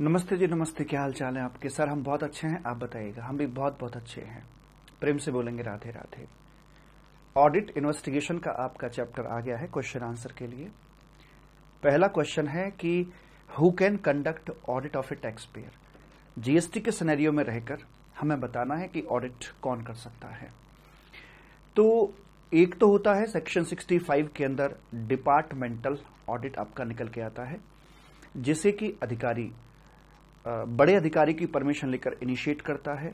नमस्ते जी, नमस्ते, क्या हाल चाल है आपके? सर, हम बहुत अच्छे हैं, आप बताइएगा। हम भी बहुत बहुत अच्छे हैं। प्रेम से बोलेंगे, राधे राधे। ऑडिट इन्वेस्टिगेशन का आपका चैप्टर आ गया है क्वेश्चन आंसर के लिए। पहला क्वेश्चन है कि who can conduct audit of a tax payer GST के सिनेरियो में रहकर हमें बताना है कि ऑडिट कौन कर सकता है। तो एक तो होता है सेक्शन 65 के अंदर डिपार्टमेंटल ऑडिट आपका निकल के आता है। जिसे कि अधिकारी बड़े अधिकारी की परमिशन लेकर इनिशिएट करता है,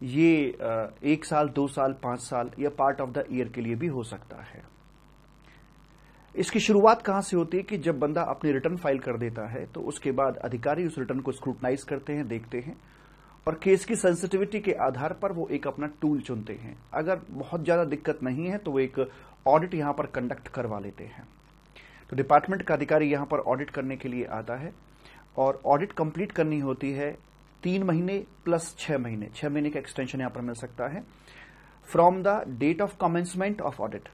ये एक साल, दो साल, पाँच साल या पार्ट ऑफ़ द ईयर के लिए भी हो सकता है। इसकी शुरुआत कहाँ से होती है कि जब बंदा अपनी रिटर्न फ़ाइल कर देता है तो उसके बाद अधिकारी उस रिटर्न को स्क्रूटनाइज करते हैं, देखते हैं, और केस की सेंसिटिविटी के आधार पर वो एक अपना टूल चुनते हैं। अगर बहुत ज़्यादा दिक्कत नहीं है तो वो एक ऑडिट यहाँ पर कंडक्ट करवा लेते हैं। तो डिपार्टमेंट का अधिकारी यहाँ पर ऑडिट करने के लिए आता है और ऑडिट कंप्लीट करनी होती है तीन महीने प्लस छह महीने। छह महीने का एक्सटेंशन यहाँ पर मिल सकता है। From the date of commencement of audit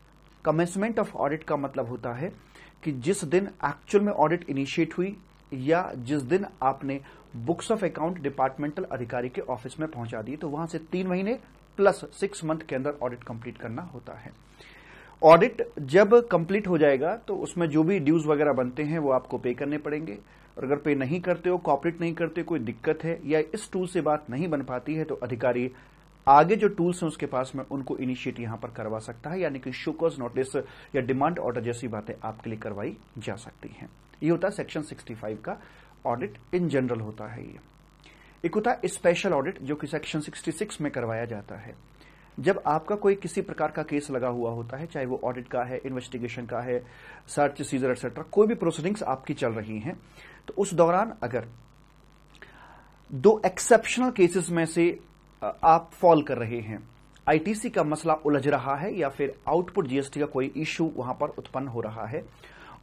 commencement of audit का मतलब होता है कि जिस दिन एक्चुअल में ऑडिट इनिशिएट हुई या जिस दिन आपने बुक्स ऑफ़ अकाउंट डिपार्टमेंटल अधिकारी के ऑफ़िस में पहुँचा दी तो वहाँ से तीन महीने प्लस सिक्स मंथ के अंदर ऑडिट कंप्लीट करना होता है। ऑडिट जब कंप्लीट हो जाएगा तो उसमें जो भी ड्यूज वगैरह बनते हैं, वो आपको पे करने पड़ेंगे। और अगर पे नहीं करते हो कॉपरेट नहीं करते, कोई दिक्कत है, या इस टूल से बात नहीं बन पाती है तो अधिकारी आगे जो टूल्स हैं उसके पास में, उनको इनिशिएट यहाँ पर करवा सकता है। यानी कि शोकर्स नोटिस या डिमांड ऑर्डर जैसी बातें आपके लिए करवाई जा सकती हैं। ये होता है सेक्शन 65 का ऑडिट इन जनरल होता है ये। एक होता है स्पेशल ऑडिट जो कि सेक्शन 66 में करवाया जाता है। जब आपका कोई किसी प्रकार का केस लगा हुआ होता है, चाहे वो ऑडिट का है इन्वेस्टिगेशन का है सर्च सीजर एक्सेट्रा कोई भी प्रोसीडिंग्स आपकी चल रही हैं तो उस दौरान अगर दो एक्सेप्शनल केसेस में से आप फॉल कर रहे हैं आईटीसी का मसला उलझ रहा है या फिर आउटपुट जीएसटी का कोई इश्यू वहाँ पर उत्पन्न हो रहा है,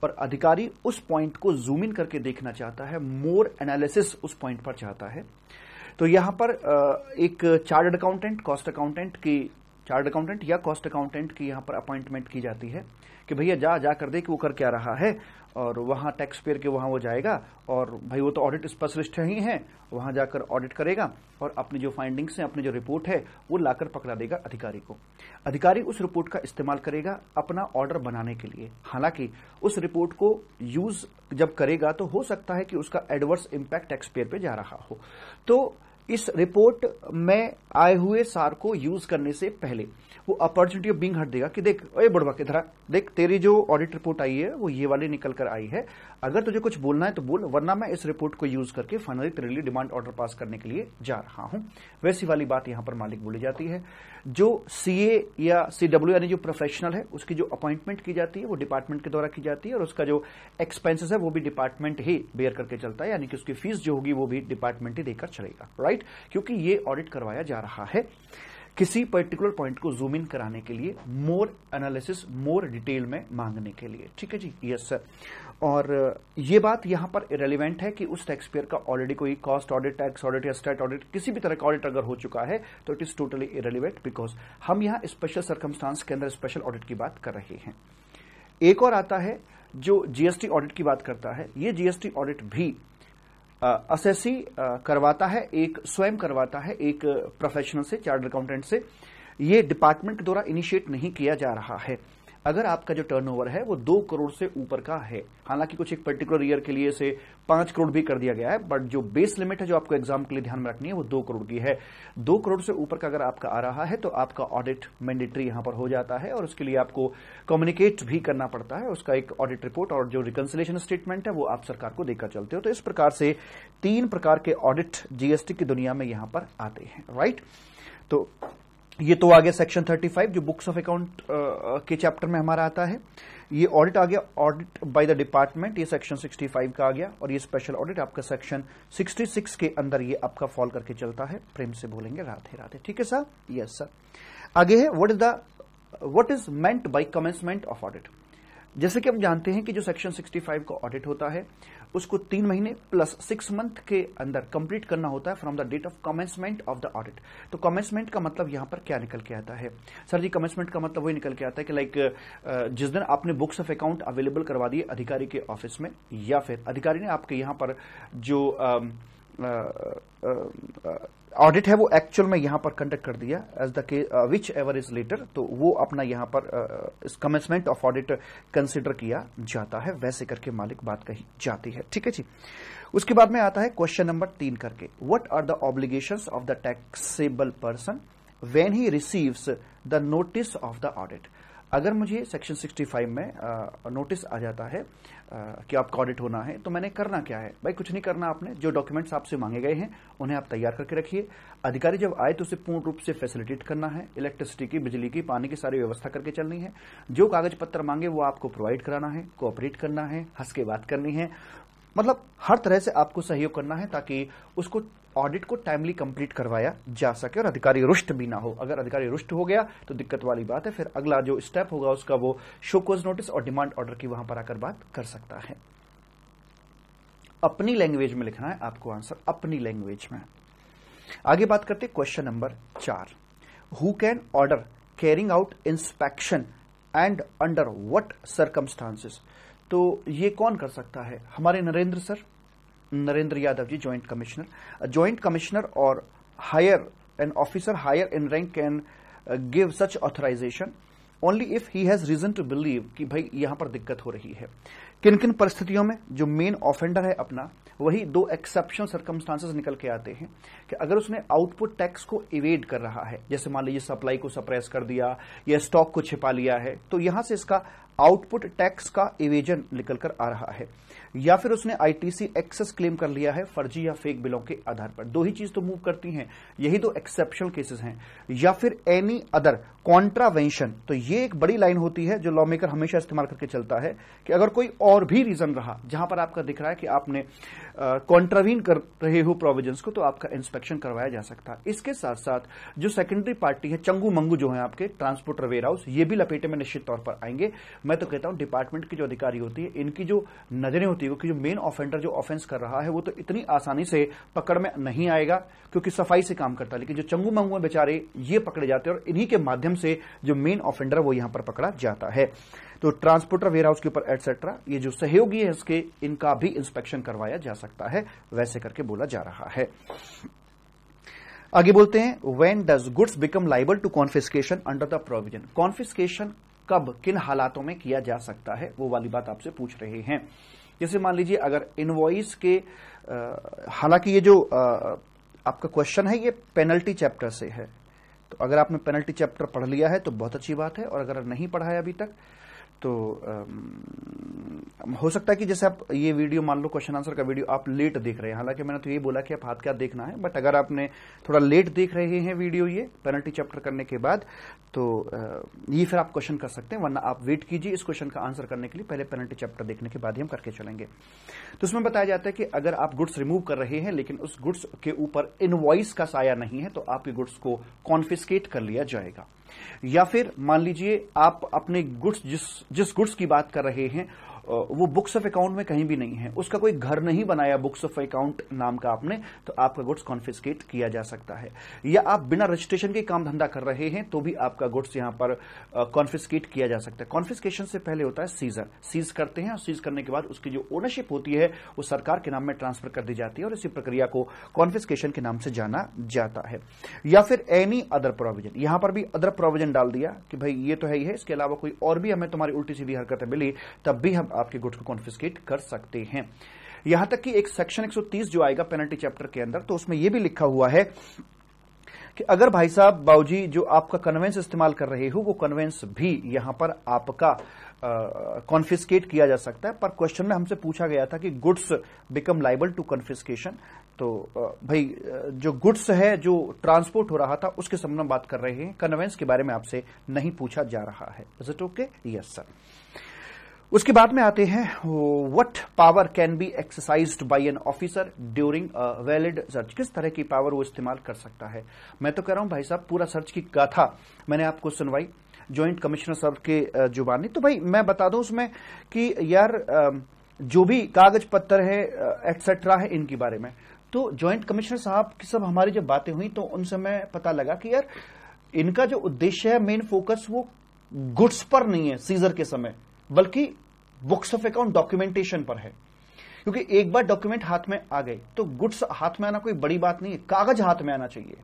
और अधिकारी उस पॉइंट को जूम इन करके देखना चाहता है मोर एनालिसिस उस पॉइंट पर चाहता है तो यहाँ पर एक चार्ड अकाउंटेंट कॉस्ट अकाउंटेंट की चार्ड अकाउंटेंट या कॉस्ट अकाउंटेंट की यहाँ पर अपॉइंटमेंट की जाती है कि भैया जा जा कर दे कि वो कर क्या रहा है। और वहाँ टैक्स पेयर के वहाँ वो जाएगा और भाई वो तो ऑडिट स्पेशलिस्ट ही हैं वहाँ जाकर ऑडिट करेगा और अपनी जो फाइंडिंग्स हैं, अपनी जो रिपोर्ट है, वो लाकर पकड़ा देगा अधिकारी को। अधिकारी उस रिपोर्ट का इस्तेमाल करेगा अपना ऑर्डर बनाने के लिए। हालाँकि उस रिपोर्ट को यूज़ जब करेगा तो हो सकता है कि उसका एडवर्स इम्पैक्ट टैक्स पेयर पे जा रहा हो। तो इस रिपोर्ट में आए हुए सार को यूज़ करने से पहले, वो अपॉर्चुनिटी ऑफ़ बिंग हट देगा कि देख, ओए बुढ़वा किधर देख, तेरी जो ऑडिट रिपोर्ट आई है, वो ये वाली निकल कर आई है। अगर तुझे कुछ बोलना है तो बोल, वरना मैं इस रिपोर्ट को यूज़ करके फाइनली तेरे लिए डिमांड ऑर्डर पास करने के लिए जा रहा हूँ। वैसी वाली बात यहाँ पर मालिक बोली जाती है। जो सीए या सीडब्ल्यू यानी जो प्रोफेशनल है, उसकी जो अपॉइंटमेंट की जाती है, वो डिपार्टमेंट के द्वारा की जाती है, और उसका जो एक्सपेंसेस है, वो भी डिपार्टमेंट ही बेयर करके चलता है, यानी कि उसकी फ़ीस जो होगी, वो भी डिपार्टमेंट ही देकर चलेगा। राइट क्योंकि ये ऑडिट करवाया जा रहा है। किसी पर्टिकुलर पॉइंट को जूम इन कराने के लिए मोर एनालिसिस मोर डिटेल में मांगने के लिए। ठीक है जी? यस सर और ये बात यहाँ पर रेलिवेंट है कि उस टैक्स पेयर का ऑलरेडी कोई कॉस्ट ऑडिट टैक्स ऑडिट या स्टेट ऑडिट किसी भी तरह का ऑडिट अगर हो चुका है तो it is totally irrelevant because हम यहाँ स्पेशल सर्कमस्टांस के अंदर स्पेशल ऑडिट की बात कर रहे हैं। एक और आता है जो जीएसटी ऑडिट की बात करता है। ये जीएसटी ऑडिट भी असेसी करवाता है, एक स्वयं करवाता है, एक प्रोफेशनल से चार्ट अकाउंटेंट से। ये डिपार्टमेंट के द्वारा इनिशिएट नहीं किया जा रहा है। अगर आपका जो टर्नओवर है वो दो करोड़ से ऊपर का है, हालाँकि कुछ एक पर्टिकुलर ईयर के लिए से पाँच करोड़ भी कर दिया गया है बट जो बेस लिमिट है जो आपको एग्ज़ाम के लिए ध्यान में रखनी है वो दो करोड़ की है। दो करोड़ से ऊपर का अगर आपका आ रहा है तो आपका ऑडिट मैंडेटरी यहाँ पर हो जाता है और उसके लिए आपको कम्युनिकेट भी करना पड़ता है। उसका एक ऑडिट रिपोर्ट और जो रिकन्सिलेशन स्टेटमेंट है वो आप सरकार को देकर चलते हो। तो इस प्रकार से तीन प्रकार के ऑडिट जीएसटी की दुनिया में यहाँ पर आते हैं राइट तो ये तो आ गया सेक्शन 35 जो बुक्स ऑफ़ अकाउंट के चैप्टर में हमारा आता है। ये ऑडिट आ गया ऑडिट बाय द डिपार्टमेंट ये सेक्शन 65 का आ गया, और ये स्पेशल ऑडिट आपका सेक्शन 66 के अंदर ये आपका फॉल करके चलता है। प्रेम से बोलेंगे, राधे राधे। ठीक है सर यस सर आगे है what is the what is meant by commencement of audit जैसे कि हम जानते हैं कि जो सेक्शन 65 का ऑडिट होता है, उसको तीन महीने प्लस सिक्स मंथ के अंदर कंप्लीट करना होता है from the date of commencement of the audit तो कमेंसमेंट का मतलब यहाँ पर क्या निकल के आता है? सर जी कमेंसमेंट का मतलब वही निकल के आता है कि लाइक जिस दिन आपने बुक्स ऑफ़ अकाउंट अवेलेबल करवा दिए अधिकारी के ऑफ़िस में, या फिर अधिकारी ने आपके यहाँ पर जो ऑडिट है वो एक्चुअल में यहाँ पर कंडक्ट कर दिया as the whichever is later तो वो अपना यहाँ पर इस कमेंसमेंट ऑफ़ ऑडिट कंसिडर किया जाता है, वैसे करके मालिक बात कही जाती है। ठीक है जी? उसके बाद में आता है क्वेश्चन नंबर तीन करके। What are the obligation of the taxable person when he receives the notice of the audit अगर मुझे सेक्शन 65 में नोटिस आ जाता है आ, कि आपका ऑडिट होना है तो मैंने करना क्या है? भाई कुछ नहीं करना आपने। जो डॉक्यूमेंट्स आपसे मांगे गए हैं उन्हें आप तैयार करके रखिए। अधिकारी जब आए तो उसे पूर्ण रूप से फैसिलिटेट करना है। इलेक्ट्रिसिटी की बिजली की पानी की सारी व्यवस्था करके चलनी है। जो कागज़ पत्र मांगे वो आपको प्रोवाइड कराना है कोऑपरेट करना है हंस के बात करनी है। मतलब हर तरह से आपको सहयोग करना है ताकि उसको ऑडिट को टाइमली कंप्लीट करवाया जा सके और अधिकारी रुष्ट भी ना हो। अगर अधिकारी रुष्ट हो गया तो दिक्कत वाली बात है। फिर अगला जो स्टेप होगा, उसका वो शोकोज नोटिस और डिमांड ऑर्डर की वहाँ पर आकर बात कर सकता है। अपनी लैंग्वेज में लिखना है आपको आंसर अपनी लैंग्वेज में। आगे बात करते क्वेश्चन नंबर चार। Who can order carrying out inspection and under what circumstances तो ये कौन कर सकता है? हमारे Narendra sir, Narendra Yadav ji joint commissioner joint commissioner और higher an officer higher in rank can give such authorisation only if he has reason to believe कि भाई यहाँ पर दिक्कत हो रही है। किन किन परिस्थितियों में जो मेन ऑफेंडर है अपना वही दो एक्सेप्शन सर्कमस्टांसेस निकल के आते हैं कि अगर उसने आउटपुट टैक्स को इवेड कर रहा है, जैसे मान लीजिए सप्लाई को सप्रेस कर दिया या स्टॉक को छिपा लिया है तो यहाँ से इसका आउटपुट टैक्स का इवेजन निकल कर आ रहा है। या फिर उसने आईटीसी एक्सेस क्लेम कर लिया है, फर्जी या फेक बिलों के आधार पर। दो ही चीज़ तो मूव करती हैं। यही दो एक्सेप्शनल केसेस हैं। या फिर एनी अदर कॉन्ट्रावेंशन तो ये एक बड़ी लाइन होती है जो लॉ मेकर हमेशा इस्तेमाल करके चलता है कि अगर कोई और भी रीजन रहा, जहाँ पर आपका दिख रहा है कि आपने कॉन्ट्रावीन कर रहे हो प्रोविजंस को तो आपका इंस्पेक्शन करवाया जा सकता। है इसके साथ साथ जो सेकेंडरी पार्टी है, चंगू मंगू जो है आपके ट्रांसपोर्टर वेयर हाउस ये भी लपेटे में निश्चित तौर पर आएँगे। मैं तो कहता हूँ डिपार्टमेंट की जो अधिकारी होती है, इनकी जो नज़रें होती क्योंकि जो मेन ऑफेंडर जो ऑफेंस कर रहा है, वो तो इतनी आसानी से पकड़ में नहीं आएगा, क्योंकि सफ़ाई से काम करता है। लेकिन जो चंगू मंगू बेचारे, ये पकड़े जाते हैं और इन्हीं के माध्यम से जो मेन ऑफेंडर वो यहाँ पर पकड़ा जाता है। तो ट्रांसपोर्टर वेयर हाउस के ऊपर एटसेट्रा ये जो सहयोगी है इसके, इनका भी इंस्पेक्शन करवाया जा सकता है, वैसे करके बोला जा रहा है। आगे बोलते हैं when does goods become liable to confiscation under the provision confiscation कब, किन हालातों में किया जा सकता है, वो वाली बात आपसे पूछ रहे हैं। जैसे मान लीजिए अगर इनवॉइस के हालाँकि ये जो आ, आपका क्वेश्चन है ये पेनल्टी चैप्टर से है। तो अगर आपने पेनल्टी चैप्टर पढ़ लिया है तो बहुत अच्छी बात है और अगर नहीं पढ़ा है अभी तक तो हो सकता है कि जैसे आप ये वीडियो, मान लो क्वेश्चन आंसर का वीडियो, आप लेट देख रहे हैं। हालाँकि मैंने तो ये बोला कि आप हाथ क्या देखना है बट अगर आपने थोड़ा लेट देख रहे हैं वीडियो ये पेनल्टी चैप्टर करने के बाद तो ये फिर आप क्वेश्चन कर सकते हैं, वरना आप वेट कीजिए इस क्वेश्चन का आंसर करने के लिए, पहले पेनल्टी चैप्टर देखने के बाद ही हम करके चलेंगे। तो उसमें बताया जाता है कि अगर आप गुड्स रिमूव कर रहे हैं, लेकिन उस गुड्स के ऊपर इनवॉइस का साया नहीं है तो आपके गुड्स को कॉन्फिस्केट कर लिया जाएगा। या फिर मान लीजिए आप अपने गुड्स जिस जिस गुड्स की बात कर रहे हैं वो बुक्स ऑफ़ अकाउंट में कहीं भी नहीं है। उसका कोई घर नहीं बनाया बुक्स ऑफ़ अकाउंट नाम का आपने तो आपका गुड्स कॉन्फिस्केट किया जा सकता है। या आप बिना रजिस्ट्रेशन के काम धंधा कर रहे हैं तो भी आपका गुड्स यहाँ पर कॉन्फिस्केट किया जा सकता है। कॉन्फिस्केशन से पहले होता है सीजर सीज करते हैं और सीज करने के बाद उसकी जो ओनरशिप होती है, वो सरकार के नाम में ट्रांसफ़र कर दी जाती है और इसी प्रक्रिया को कॉन्फिस्केशन के नाम से जाना जाता है। या फिर एनी अदर प्रोविज़न यहाँ पर भी अदर प्रोविज़न डाल दिया कि भाई ये तो है ही है, इसके अलावा कोई और भी हमें तुम्हारी उल्टी सीधी हरकतें मिली, तब भी हम आपके गुड्स को कॉन्फिस्केट कर सकते हैं। यहाँ तक कि एक सेक्शन 130 जो आएगा पेनल्टी चैप्टर के अंदर तो उसमें यह भी लिखा हुआ है कि अगर भाई साहब बाबूजी जो आपका कन्वेंस इस्तेमाल कर रहे हो, वो कन्वेंस भी यहाँ पर आपका कॉन्फिस्केट किया जा सकता है, पर क्वेश्चन में हमसे पूछा गया था कि goods become liable to confiscation तो भाई जो गुड्स है, जो ट्रांसपोर्ट हो रहा था, उसके संबंध में बात कर रहे हैं। कन्वेंस के बारे में आपसे नहीं पूछा जा रहा है। Is it okay yes sir उसके बाद में आते हैं what power can be exercise by an officer during a valid search किस तरह की पावर वो इस्तेमाल कर सकता है? मैं तो कह रहा हूँ, भाई साहब, पूरा सर्च की गाथा मैंने आपको सुनवाई ज्वाइंट कमिश्नर सर के जुबानी तो भाई, मैं बता दूँ उसमें कि यार जो भी कागज़ पत्तर है एक्सेट्रा है, इनके बारे में। तो ज्वाइंट कमिश्नर साहब की सब हमारी जब बातें हुई तो उनसे मैं पता लगा कि यार, इनका जो उद्देश्य है मेन फोकस वो गुड्स पर नहीं है सीजर के समय। बल्कि बुक्स ऑफ़ अकाउंट डॉक्यूमेंटेशन पर है। क्योंकि एक बार डॉक्यूमेंट हाथ में आ गए तो गुड्स हाथ में आना कोई बड़ी बात नहीं है, कागज़ हाथ में आना चाहिए।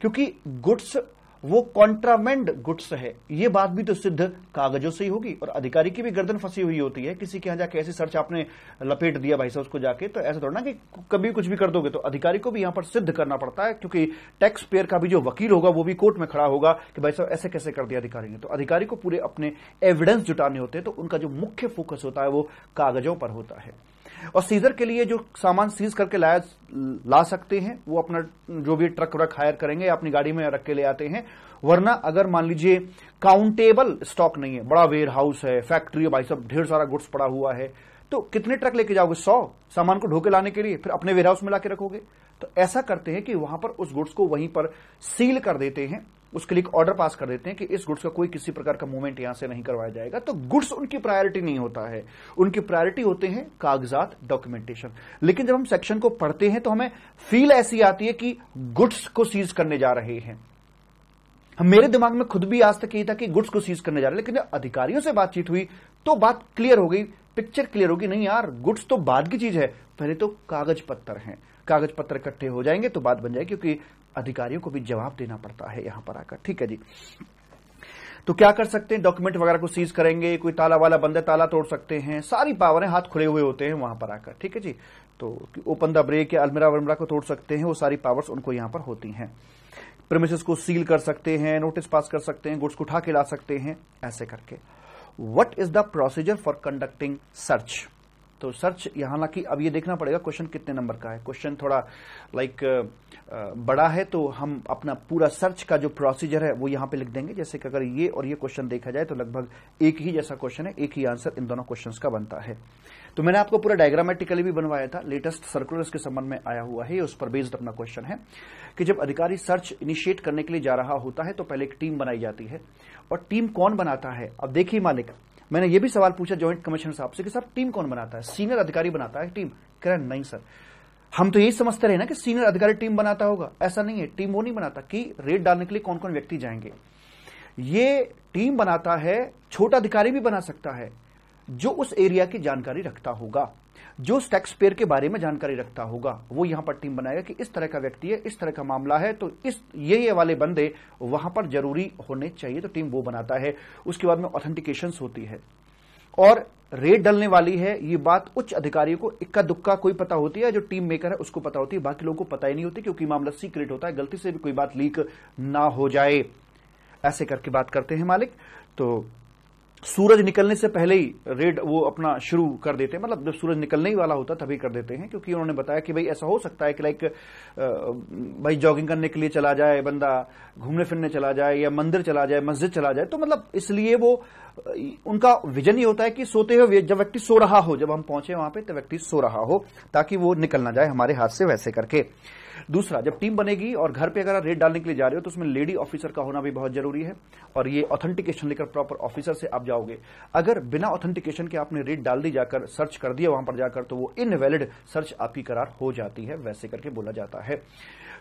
क्योंकि गुड्स वो कॉन्ट्रामेंड गुड्स है। ये बात भी तो सिद्ध कागजों से ही होगी और अधिकारी की भी गर्दन फंसी हुई होती है। किसी के यहाँ जाके ऐसी सर्च आपने लपेट दिया भाई साहब उसको जाके तो ऐसा थोड़ा ना कि कभी कुछ भी कर दोगे तो अधिकारी को भी यहाँ पर सिद्ध करना पड़ता है, क्योंकि टैक्स पेयर का भी जो वकील होगा, वो भी कोर्ट में खड़ा होगा कि भाई साहब ऐसे कैसे कर दिया अधिकारी ने। तो अधिकारी को पूरे अपने एविडेंस जुटाने होते हैं तो उनका जो मुख्य फोकस होता है, वो कागजों पर होता है। और सीजर के लिए जो सामान सीज करके लाया, ला सकते हैं, वो अपना जो भी ट्रक व्रक हायर करेंगे, अपनी गाड़ी में रख के ले आते हैं। वरना अगर मान लीजिए काउंटेबल स्टॉक नहीं है, बड़ा वेयर हाउस है फैक्ट्री भाई सब ढेर सारा गुड्स पड़ा हुआ है तो कितने ट्रक लेके जाओगे? सौ सामान को ढोके लाने के लिए, फिर अपने वेयर हाउस में लाके रखोगे? तो ऐसा करते हैं कि वहाँ पर उस गुड्स को वहीं पर सील कर देते हैं। उसके लिए ऑर्डर पास कर देते हैं कि इस गुड्स का कोई किसी प्रकार का मूवमेंट यहाँ से नहीं करवाया जाएगा। तो गुड्स उनकी प्रायोरिटी नहीं होता है। उनकी प्रायोरिटी होते हैं कागजात डॉक्यूमेंटेशन लेकिन जब हम सेक्शन को पढ़ते हैं तो हमें फील ऐसी आती है कि गुड्स को सीज करने जा रहे हैं। मेरे दिमाग में खुद भी आज तक यही था कि गुड्स को सीज करने जा रहे हैं, लेकिन जब अधिकारियों से बातचीत हुई तो बात क्लियर हो गई। पिक्चर क्लियर होगी, नहीं यार गुड्स तो बाद की चीज़ है। पहले तो कागज़ पत्थर हैं। कागज़ पत्थर इकट्ठे हो जाएँगे तो बात बन जाएगी, क्योंकि अधिकारियों को भी जवाब देना पड़ता है यहाँ पर आकर। ठीक है जी। तो क्या कर सकते हैं? डॉक्यूमेंट वगैरह को सीज करेंगे, कोई ताला वाला बंद ताला तोड़ सकते हैं, सारी पावरें हाथ खुले हुए होते हैं वहाँ पर आकर। ठीक है जी। तो ओपन द ब्रेक या अलमिरा वलमिरा को तोड़ सकते हैं, वो सारी पावर्स उनको यहाँ पर होती हैं। प्रेमिसेस को सील कर सकते हैं नोटिस पास कर सकते हैं गुड्स को उठा के ला सकते हैं, ऐसे करके। What is the procedure for conducting search तो सर्च यहाँ ना कि अब ये देखना पड़ेगा क्वेश्चन कितने नंबर का है। क्वेश्चन थोड़ा लाइक बड़ा है तो हम अपना पूरा सर्च का जो प्रोसीजर है वो यहाँ पे लिख देंगे। जैसे कि अगर ये और ये क्वेश्चन देखा जाए तो लगभग एक ही जैसा क्वेश्चन है, एक ही आंसर इन दोनों क्वेश्चन का बनता है। तो मैंने आपको पूरा डायग्रामेटिकली भी बनवाया था। लेटेस्ट सर्कुलर के संबंध में आया हुआ है, उस पर बेस्ड अपना क्वेश्चन है कि जब अधिकारी सर्च इनिशिएट करने के लिए जा रहा होता है तो पहले एक टीम बनाई जाती है। और टीम कौन बनाता है? अब देखिए मालिक मैंने ये भी सवाल पूछा ज्वाइंट कमिश्नर साहब से कि साहब टीम कौन बनाता है? सीनियर अधिकारी बनाता है टीम कह रहे, नहीं सर हम तो यही समझते रहे ना कि सीनियर अधिकारी टीम बनाता होगा। ऐसा नहीं है टीम वो नहीं बनाता कि रेट डालने के लिए कौन कौन व्यक्ति जाएँगे। ये टीम बनाता है, छोटा अधिकारी भी बना सकता है, जो उस एरिया की जानकारी रखता होगा। जो टैक्स पेयर के बारे में जानकारी रखता होगा, वो यहाँ पर टीम बनाएगा कि इस तरह का व्यक्ति है, इस तरह का मामला है तो इस, ये ये वाले बंदे वहाँ पर ज़रूरी होने चाहिए तो टीम वो बनाता है। उसके बाद में ऑथेंटिकेशन होती है। और रेट डलने वाली है, ये बात उच्च अधिकारियों को इक्का दुक्का कोई पता होती है, जो टीम मेकर है, उसको पता होती है। बाकी लोगों को पता ही नहीं होती, क्योंकि मामला सीक्रेट होता है, गलती से भी कोई बात लीक ना हो जाए। ऐसे करके बात करते हैं मालिक। तो सूरज निकलने से पहले ही रेड वो अपना शुरू कर देते हैं। मतलब जब सूरज निकलने ही वाला होता तभी कर देते हैं, क्योंकि उन्होंने बताया कि भाई ऐसा हो सकता है कि लाइक भाई जॉगिंग करने के लिए चला जाए, बंदा घूमने फिरने चला जाए या मंदिर चला जाए, मस्जिद चला जाए तो मतलब इसलिए वो उनका विजन ये होता है कि सोते हुए जब व्यक्ति सो रहा हो, जब हम पहुँचे वहाँ पर तो व्यक्ति सो रहा हो, ताकि वो निकल ना जाए हमारे हाथ से वैसे करके। दूसरा, जब टीम बनेगी और घर पे अगर आप रेट डालने के लिए जा रहे हो तो उसमें लेडी ऑफिसर का होना भी बहुत ज़रूरी है और ये ऑथेंटिकेशन लेकर प्रॉपर ऑफिसर से आप जाओगे। अगर बिना ऑथेंटिकेशन के आपने रेट डाल दी जाकर सर्च कर दिया वहाँ पर जाकर तो वो इनवैलिड सर्च आपकी करार हो जाती है, वैसे करके बोला जाता है।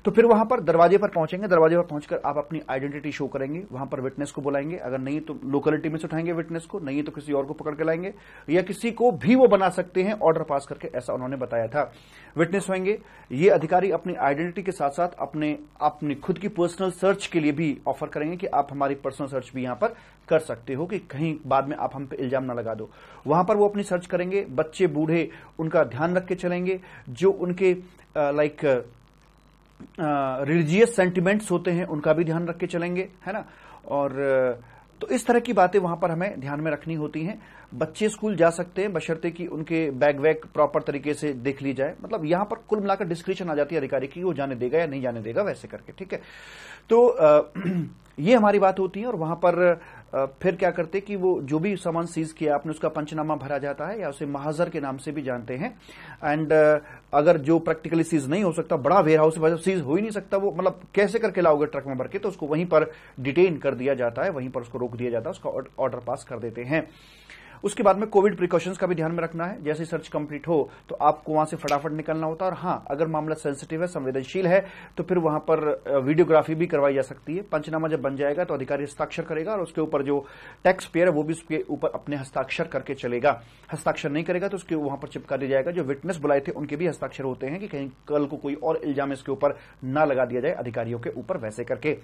तो फिर वहाँ पर दरवाजे पर पहुँचेंगे, दरवाजे पर पहुंचकर आप अपनी आइडेंटिटी शो करेंगे, वहाँ पर विटनेस को बुलाएँगे, अगर नहीं तो लोकलिटी में से उठाएँगे विटनेस को, नहीं तो किसी और को पकड़ के लाएँगे, या किसी को भी वो बना सकते हैं ऑर्डर पास करके, ऐसा उन्होंने बताया था। विटनेस होंगे, ये अधिकारी अपनी आइडेंटिटी के साथ साथ अपने, अपनी खुद की पर्सनल सर्च के लिए भी ऑफ़र करेंगे कि आप हमारी पर्सनल सर्च भी यहाँ पर कर सकते हो, कि कहीं बाद में आप हम पे इल्ज़ाम ना लगा दो। वहाँ पर वो अपनी सर्च करेंगे, बच्चे, बूढ़े, उनका ध्यान रख के चलेंगे, जो उनके लाइक रिलीजियस सेंटिमेंट्स होते हैं उनका भी ध्यान रख के चलेंगे है ना? और तो इस तरह की बातें वहाँ पर हमें ध्यान में रखनी होती हैं। बच्चे स्कूल जा सकते हैं बशर्ते कि उनके बैग वैग प्रॉपर तरीके से देख ली जाए। मतलब यहाँ पर कुल मिलाकर डिस्क्रिप्शन आ जाती है अधिकारी की वो जाने देगा या नहीं जाने देगा वैसे करके ठीक है? तो आ, ये हमारी बात होती है और वहाँ पर फिर क्या करते कि वो जो भी सामान सीज किया आपने उसका पंचनामा भरा जाता है या उसे महाजर के नाम से भी जानते हैं। एंड अगर जो प्रैक्टिकली सीज नहीं हो सकता, बड़ा वेयर हाउस सीज हो ही नहीं सकता वो मतलब कैसे करके लाओगे ट्रक में भर के? तो उसको वहीं पर डिटेन कर दिया जाता है, वहीं पर उसको रोक दिया जाता है, उसका ऑर्डर पास कर देते हैं। उसके बाद में कोविड प्रिकॉशंस का भी ध्यान में रखना है। जैसे सर्च कंप्लीट हो तो आपको वहाँ से फटाफट निकलना होता है। और हाँ अगर मामला सेंसिटिव है, संवेदनशील है तो फिर वहाँ पर वीडियोग्राफी भी करवाई जा सकती है। पंचनामा जब बन जाएगा तो अधिकारी हस्ताक्षर करेगा और उसके ऊपर जो टैक्स पेयर है, वो भी उसके ऊपर अपने हस्ताक्षर करके चलेगा। हस्ताक्षर नहीं करेगा तो उसके वहाँ पर चिपका दिया जाएगा। जो विटनेस बुलाए थे, उनके भी हस्ताक्षर होते हैं कि कहीं कल को कोई और इल्ज़ाम इसके ऊपर न लगा दिया जाए अधिकारियों के ऊपर वैसे करके।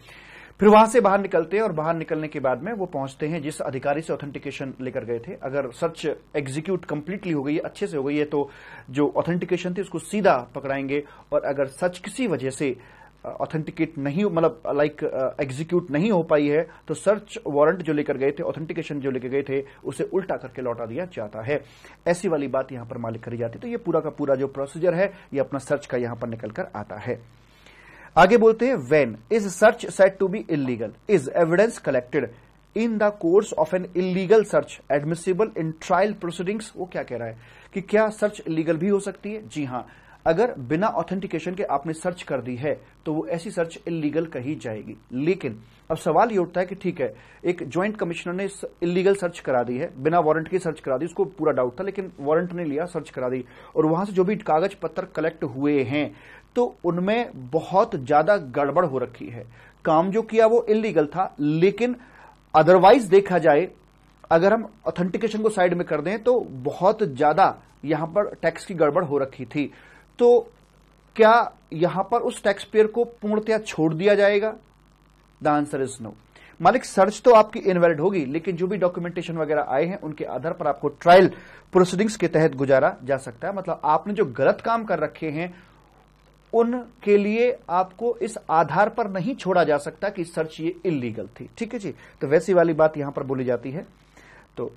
फिर वहाँ से बाहर निकलते हैं और बाहर निकलने के बाद में वो पहुँचते हैं जिस अधिकारी से ऑथेंटिकेशन लेकर गए थे। अगर सर्च एग्जीक्यूट कंप्लीटली हो गई है अच्छे से हो गई है तो जो ऑथेंटिकेशन थी, उसको सीधा पकड़ाएँगे। और अगर सच किसी वजह से ऑथेंटिकेट नहीं मतलब लाइक एग्जीक्यूट नहीं हो पाई है तो सर्च वारंट जो लेकर गए थे ऑथेंटिकेशन जो लेकर गए थे, उसे उल्टा करके लौटा दिया जाता है। ऐसी वाली बात यहाँ पर मालिक करी जाती है। तो ये पूरा का पूरा जो प्रोसीजर है, ये अपना सर्च का यहाँ पर निकल कर आता है। आगे बोलते हैं when is search said to be illegal is evidence collected in the course of an illegal search admissible in trial proceedings वो क्या कह रहा है? कि क्या सर्च इलीगल भी हो सकती है? जी हाँ। अगर बिना ऑथेंटिकेशन के आपने सर्च कर दी है तो वो ऐसी सर्च इलीगल कही जाएगी। लेकिन अब सवाल ये उठता है कि ठीक है, एक ज्वाइंट कमिश्नर ने इलीगल सर्च करा दी है, बिना वारंट की सर्च करा दी, उसको पूरा डाउट था, लेकिन वारंट ने लिया सर्च करा दी। और वहाँ से जो भी कागज़ पत्र कलेक्ट हुए हैं तो उनमें बहुत ज़्यादा गड़बड़ हो रखी है। काम जो किया वो इलीगल था, लेकिन अदरवाइज़ देखा जाए, अगर हम ऑथेंटिकेशन को साइड में कर दें तो बहुत ज़्यादा यहाँ पर टैक्स की गड़बड़ हो रखी थी। तो क्या यहाँ पर उस टैक्स पेयर को पूर्णतया छोड़ दिया जाएगा? द आंसर इज़ नो मालिक सर्च तो आपकी इनवैलिड होगी, लेकिन जो भी डॉक्यूमेंटेशन वगैरह आए हैं, उनके आधार पर आपको ट्रायल प्रोसीडिंग्स के तहत गुजारा जा सकता है। मतलब आपने जो गलत काम कर रखे हैं उनके लिए आपको इस आधार पर नहीं छोड़ा जा सकता कि सर्च ये इलीगल थी। ठीक है जी? तो वैसी वाली बात यहाँ पर बोली जाती है। तो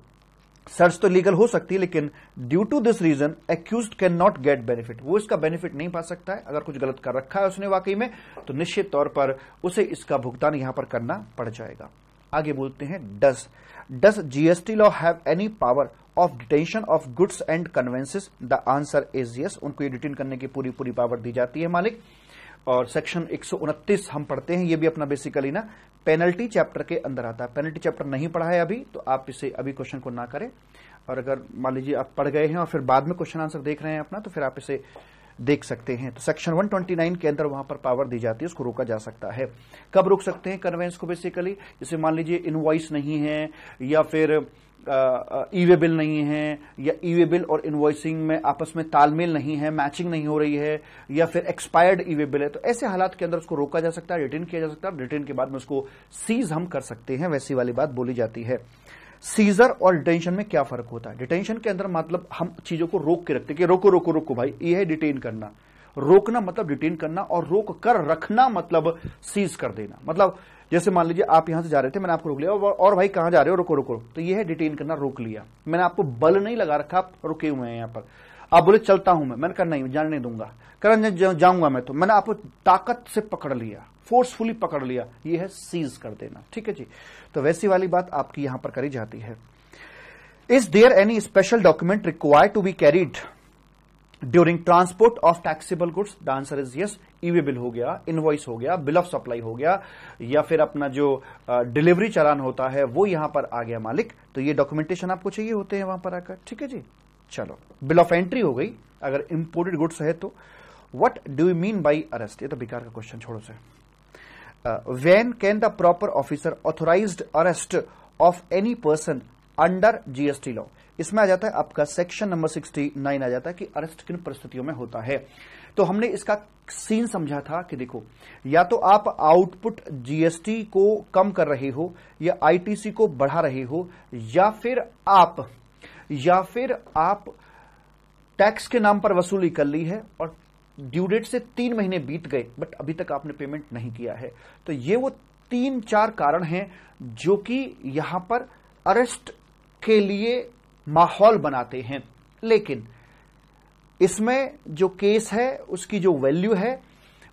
सर्च तो लीगल हो सकती है, लेकिन due to this reason accused can not get benefit वो इसका बेनिफिट नहीं पा सकता है। अगर कुछ गलत कर रखा है उसने वाकई में तो निश्चित तौर पर उसे इसका भुगतान यहाँ पर करना पड़ जाएगा। आगे बोलते हैं does does GST law have any power of detention of goods and conveyances the answer is yes उनको ये डिटेन करने की पूरी पूरी पावर दी जाती है, मालिक। और सेक्शन एक सौ उनतीस हम पढ़ते हैं, ये भी अपना बेसिकली ना पेनल्टी चैप्टर के अंदर आता है। पेनल्टी चैप्टर नहीं पढ़ा है अभी तो आप इसे अभी क्वेश्चन को ना करें। और अगर मान लीजिए आप पढ़ गए हैं और फिर बाद में क्वेश्चन आंसर देख रहे हैं अपना तो फिर आप इसे देख सकते हैं। तो सेक्शन 129 के अंदर वहाँ पर पावर दी जाती है, उसको रोका जा सकता है। कब रोक सकते हैं? कन्वेंस को बेसिकली जैसे मान लीजिए इनवॉइस नहीं है, या फिर ई वे बिल नहीं है, या ई वे बिल और इनवॉइसिंग में आपस में तालमेल नहीं है मैचिंग नहीं हो रही है, या फिर एक्सपायर्ड ई वे बिल है तो ऐसे हालात के अंदर उसको रोका जा सकता है रिटर्न किया जा सकता है रिटर्न के बाद में उसको सीज हम कर सकते हैं, वैसी वाली बात बोली जाती है। सीजर और डिटेंशन में क्या फ़र्क होता है? डिटेंशन के अंदर मतलब हम चीज़ों को रोक के रखते कि रोको रोको रोको भाई, ये है डिटेन करना। रोकना मतलब डिटेन करना और रोक कर रखना मतलब सीज कर देना। मतलब जैसे मान लीजिए आप यहाँ से जा रहे थे, मैंने आपको रोक लिया, और भाई कहाँ जा रहे हो? रोको रोको। तो ये है डिटेन करना, रोक लिया। मैंने आपको बल नहीं लगा रखा, आप रुके हुए हैं यहाँ पर। आप बोले, चलता हूँ मैं। मैंने कहा, नहीं, जाने दूँगा। कर जाऊँगा मैं तो। मैंने आपको ताकत से पकड़ लिया। फोर्सफुली पकड़ लिया, ये है सीज कर देना, ठीक है जी? तो वैसी वाली बात आपकी यहाँ पर करी जाती है। Is there any special document required to be carried during transport of taxable goods the answer is yes e way bill हो गया इनवॉइस हो गया बिल ऑफ़ सप्लाई हो गया, या फिर अपना जो डिलीवरी चलान होता है, वो यहाँ पर आ गया मालिक। तो ये डॉक्यूमेंटेशन आपको चाहिए होते हैं वहाँ पर आकर, ठीक है जी? चलो बिल ऑफ़ एंट्री हो गई, अगर इंपोर्टेड गुड्स है तो। What do you mean by arrest ये तो बेकार का क्वेश्चन छोड़ो से when can the proper officer authorise arrest of any person under GST law इसमें आ जाता है आपका सेक्शन नंबर 69 आ जाता है कि अरेस्ट किन परिस्थितियों में होता है। तो हमने इसका सीन समझा था कि देखो, या तो आप आउटपुट जीएसटी को कम कर रहे हो, या आईटीसी को बढ़ा रहे हो, या फिर आप, या फिर आप टैक्स के नाम पर वसूली कर ली है और ड्यू डेट से तीन महीने बीत गए, बट अभी तक आपने पेमेंट नहीं किया है। तो ये वो तीन चार कारण हैं जो कि यहाँ पर अरेस्ट के लिए माहौल बनाते हैं। लेकिन इसमें जो केस है, उसकी जो वैल्यू है,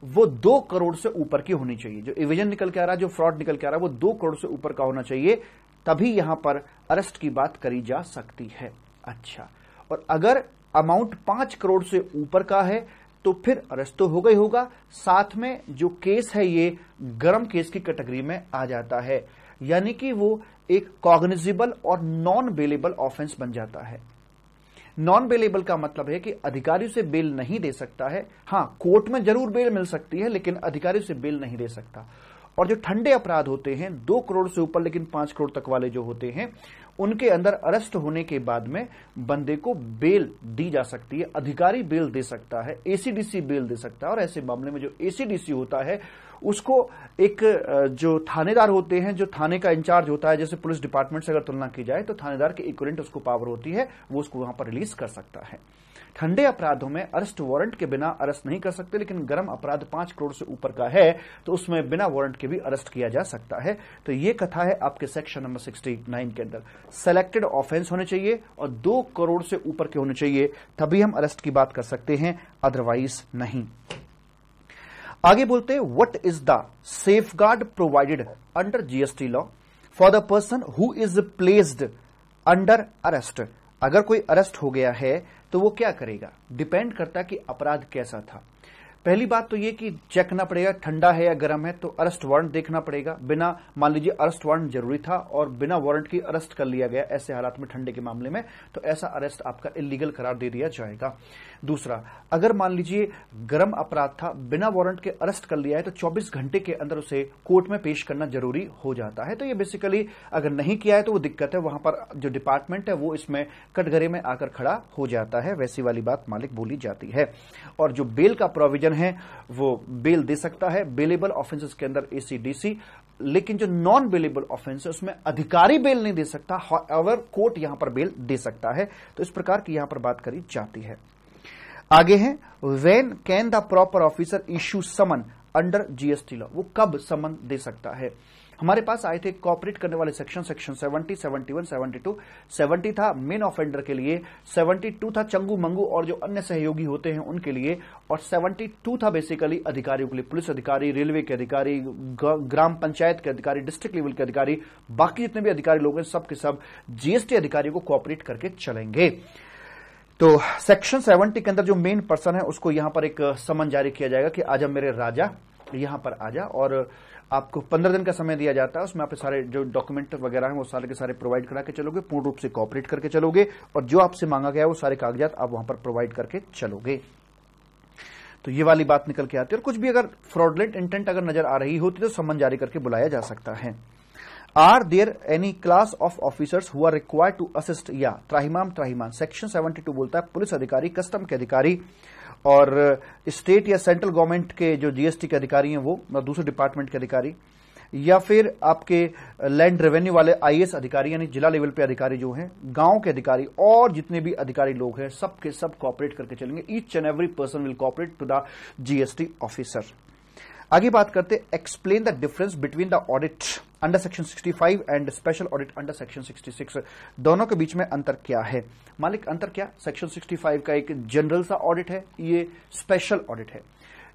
वो दो करोड़ से ऊपर की होनी चाहिए। जो इविजन निकल के आ रहा है, जो फ्रॉड निकल के आ रहा है, वो दो करोड़ से ऊपर का होना चाहिए। तभी यहाँ पर अरेस्ट की बात करी जा सकती है। अच्छा और अगर अमाउंट पाँच करोड़ से ऊपर का है तो फिर अरेस्ट तो होगा ही होगा। साथ में जो केस है ये गर्म केस की कैटेगरी में आ जाता है। यानी कि वो एक कॉग्निजिबल और नॉन बेलेबल ऑफेंस बन जाता है। नॉन बेलेबल का मतलब है कि अधिकारी से बेल नहीं दे सकता है। हाँ कोर्ट में ज़रूर बेल मिल सकती है, लेकिन अधिकारी से बेल नहीं दे सकता। और जो ठंडे अपराध होते हैं, दो करोड़ से ऊपर, लेकिन पाँच करोड़ तक वाले जो होते हैं, उनके अंदर अरेस्ट होने के बाद में बंदे को बेल दी जा सकती है, अधिकारी बेल दे सकता है एसीडीसी बेल दे सकता है, और ऐसे मामले में जो एसीडीसी होता है, उसको एक जो थानेदार होते हैं, जो थाने का इंचार्ज होता है, जैसे पुलिस डिपार्टमेंट से अगर तुलना की जाए तो थानेदार के इक्वलेंट उसको पावर होती है, वो उसको वहाँ पर रिलीज़ कर सकता है। ठंडे अपराधों में अरेस्ट वारंट के बिना अरेस्ट नहीं कर सकते, लेकिन गर्म अपराध पाँच करोड़ से ऊपर का है तो उसमें बिना वारंट के भी अरेस्ट किया जा सकता है। तो ये कथा है आपके सेक्शन नंबर सिक्सटी नाइन के अंदर। सेलेक्टेड ऑफेंस होने चाहिए और दो करोड़ से ऊपर के होने चाहिए, तभी हम अरेस्ट की बात कर सकते हैं अदरवाइज़ नहीं। आगे बोलते हैं what is the safeguard provided under GST law for the person who is placed under arrest अगर कोई अरेस्ट हो गया है तो वो क्या करेगा? डिपेंड करता कि अपराध कैसा था। पहली बात तो ये कि चेक करना पड़ेगा, ठंडा है या गर्म है तो अरेस्ट वारंट देखना पड़ेगा। बिना, मान लीजिए अरेस्ट वारंट ज़रूरी था और बिना वारंट की अरेस्ट कर लिया गया ऐसे हालात में ठंडे के मामले में तो ऐसा अरेस्ट आपका इलीगल करार दे दिया जाएगा। दूसरा, अगर मान लीजिए गर्म अपराध था, बिना वारंट के अरेस्ट कर लिया है तो 24 घंटे के अंदर उसे कोर्ट में पेश करना ज़रूरी हो जाता है। तो ये बेसिकली अगर नहीं किया है तो वो दिक्कत है। वहाँ पर जो डिपार्टमेंट है, वो इसमें कटघरे में आकर खड़ा हो जाता है। वैसी वाली बात मालिक बोली जाती है। और जो बेल का प्रोविज़न है, वो बेल दे सकता है बेलेबल ऑफेंसेस के अंदर एसीडीसी लेकिन जो नॉन बेलेबल ऑफेंस है, उसमें अधिकारी बेल नहीं दे सकता अवर कोर्ट यहाँ पर बेल दे सकता है। तो इस प्रकार की यहाँ पर बात करी जाती है। आगे है when can the proper officer issue summon under GST law वो कब समन दे सकता है? हमारे पास आए थे कॉपरेट करने वाले सेक्शन सेक्शन 70, 71, 72, 70 था मेन ऑफेंडर के लिए 72 था चंगू मंगू और जो अन्य सहयोगी होते हैं उनके लिए और 72 था बेसिकली अधिकारियों के लिए पुलिस अधिकारी रेलवे के अधिकारी ग्राम पंचायत के अधिकारी डिस्ट्रिक्ट लेवल के अधिकारी बाकी जितने भी अधिकारी लोग हैं सब के सब जीएसटी अधिकारियों को कॉपरेट करके चलेंगे। तो सेक्शन 70 के अंदर जो मेन पर्सन है उसको यहाँ पर एक समन जारी किया जाएगा कि आजा मेरे राजा यहाँ पर आजा और आपको पंद्रह दिन का समय दिया जाता है, उसमें आप सारे जो डॉक्यूमेंट वगैरह हैं, वो सारे के सारे प्रोवाइड करा के चलोगे, पूर्ण रूप से कॉपरेट करके चलोगे, और जो आपसे मांगा गया है, वो सारे कागजात आप वहाँ पर प्रोवाइड करके चलोगे। तो ये वाली बात निकल के आती है, और कुछ भी अगर फ्रॉडलेंट इंटेंट अगर नज़र आ रही होती तो सम्मन जारी करके बुलाया जा सकता है। Are there any class of officers are required to assist या त्राहिमाम त्राहिमान सेक्शन 72 बोलता है, पुलिस अधिकारी कस्टम के अधिकारी और स्टेट या सेंट्रल गवर्नमेंट के जो जीएसटी के अधिकारी हैं वो दूसरे डिपार्टमेंट के अधिकारी, या फिर आपके लैंड रेवेन्यू वाले आईएएस अधिकारी, यानी जिला लेवल पे अधिकारी जो हैं, गाँव के अधिकारी और जितने भी अधिकारी लोग हैं, सबके, सब कॉपरेट करके चलेंगे। Each and every person will cooperate to the GST officer आगे बात करते explain the difference between the audit under section 65 and special audit under section 66 दोनों के बीच में अंतर क्या है? मालिक, अंतर क्या? सेक्शन 65 का एक जनरल सा ऑडिट है, ये स्पेशल ऑडिट है।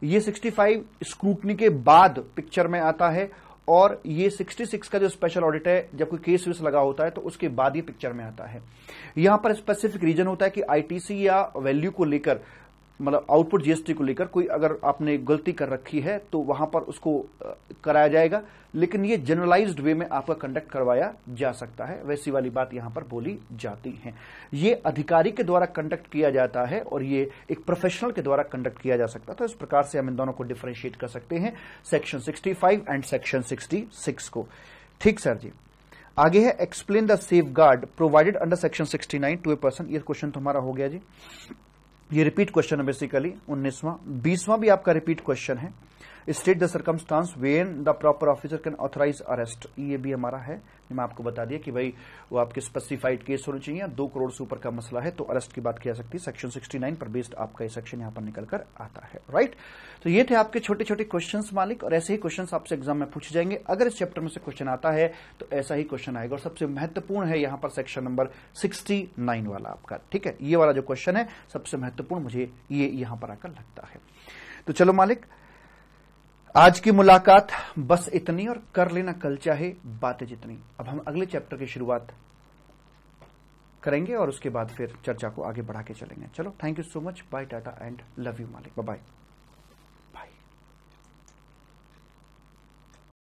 ये 65 स्क्रूटनी के बाद पिक्चर में आता है और ये 66 का जो स्पेशल ऑडिट है, जब कोई केस वेस लगा होता है तो उसके बाद ये पिक्चर में आता है। यहाँ पर स्पेसिफिक रीजन होता है कि आईटीसी या वैल्यू को लेकर मतलब आउटपुट जीएसटी को लेकर कोई अगर आपने गलती कर रखी है तो वहाँ पर उसको कराया जाएगा। लेकिन ये जनरलाइज्ड वे में आपका कंडक्ट करवाया जा सकता है। वैसी वाली बात यहाँ पर बोली जाती है। ये अधिकारी के द्वारा कंडक्ट किया जाता है और ये एक प्रोफेशनल के द्वारा कंडक्ट किया जा सकता है। तो इस प्रकार से हम इन दोनों को डिफ्रेंशिएट कर सकते हैं सेक्शन 65 एंड सेक्शन 66 को। ठीक सर जी। आगे है explain the safeguard provided under section 69 to a person ये क्वेश्चन तो हमारा हो गया जी। ये रिपीट क्वेश्चन है बेसिकली उन्नीसवां बीसवां भी आपका रिपीट क्वेश्चन है। State the circumstance when the proper officer can authorise arrest ये भी हमारा है। मैं आपको बता दिया कि भाई, वो आपके स्पेसिफाइड केस होने चाहिए। दो करोड़ से ऊपर का मसला है तो अरेस्ट की बात की जा सकती है। सेक्शन 69 पर बेस्ड आपका ये सेक्शन यहाँ पर निकल कर आता है। राइट तो ये थे आपके छोटे छोटे क्वेश्चन मालिक, और ऐसे ही क्वेश्चन आपसे एग्ज़ाम में पूछे जाएँगे। अगर इस चैप्टर में से क्वेश्चन आता है तो ऐसा ही क्वेश्चन आएगा। और सबसे महत्वपूर्ण है यहाँ पर सेक्शन नंबर सिक्सटी वाला आपका। ठीक है? ये वाला जो क्वेश्चन है, सबसे महत्वपूर्ण मुझे ये यहाँ पर आकर लगता है। तो चलो मालिक आज की मुलाकात बस इतनी और कर लेना कल चाहे बातें जितनी। अब हम अगले चैप्टर की शुरुआत करेंगे और उसके बाद फिर चर्चा को आगे बढ़ा के चलेंगे। चलो thank you so much bye tata and love you मालिक बाय